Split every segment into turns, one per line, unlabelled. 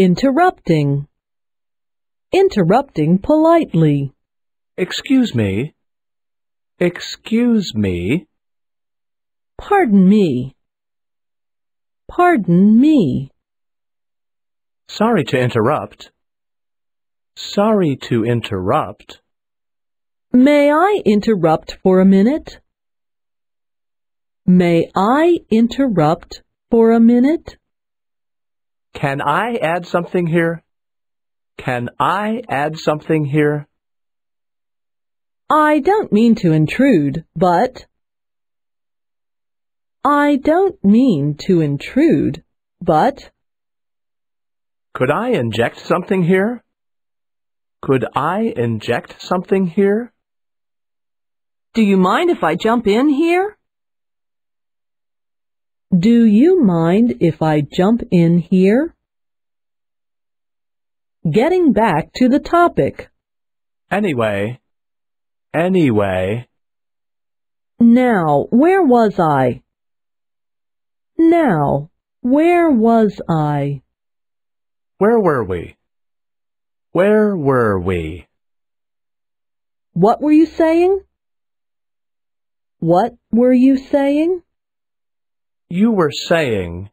Interrupting. Interrupting politely.
Excuse me. Excuse me.
Pardon me. Pardon me.
Sorry to interrupt. Sorry to interrupt.
May I interrupt for a minute? May I interrupt for a minute?
Can I add something here? Can I add something here?
I don't mean to intrude, but... I don't mean to intrude, but...
Could I inject something here? Could I inject something here?
Do you mind if I jump in here? Do you mind if I jump in here? Getting back to the topic.
Anyway. Anyway.
Now, where was I? Now, where was I?
Where were we? Where were we?
What were you saying? What were you saying?
You were saying.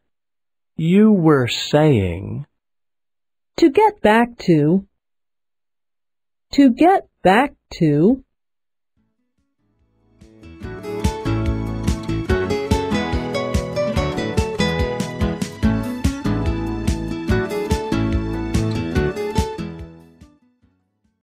You were saying.
To get back to. To get back to.